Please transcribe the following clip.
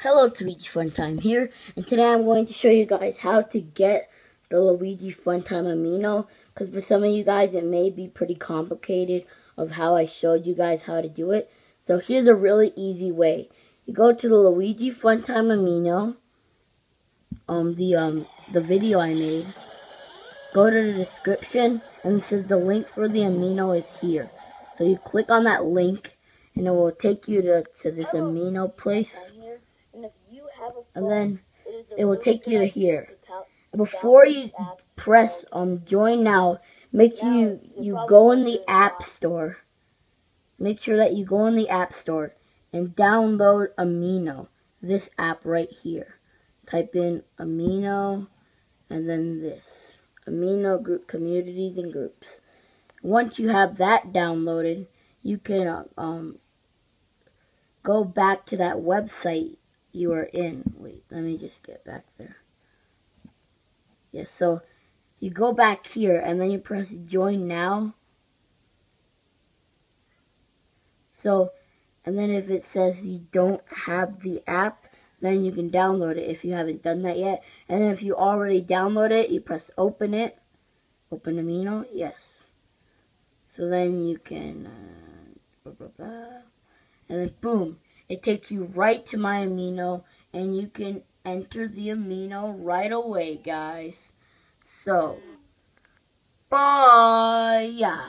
Hello, it's Luigi Funtime here, and today I'm going to show you guys how to get the Luigi Funtime Amino, because for some of you guys it may be pretty complicated of how I showed you guys how to do it. So here's a really easy way. You go to the Luigi Funtime Amino, um, the, um, the video I made, go to the description, and it says the link for the amino is here. So you click on that link, and it will take you to, to this amino place. And then it will take you to here. Before you press on join now, make you, you go in the app store. Make sure that you go in the app store and download Amino, this app right here. Type in Amino and then this. Amino group communities and groups. Once you have that downloaded, you can um, go back to that website you are in. Wait, let me just get back there. Yes, so you go back here and then you press join now. So, and then if it says you don't have the app, then you can download it if you haven't done that yet. And then if you already download it, you press open it. Open Amino, yes. So then you can, uh, blah, blah, blah. And then boom, it takes you right to my amino and you can enter the amino right away, guys. So, bye.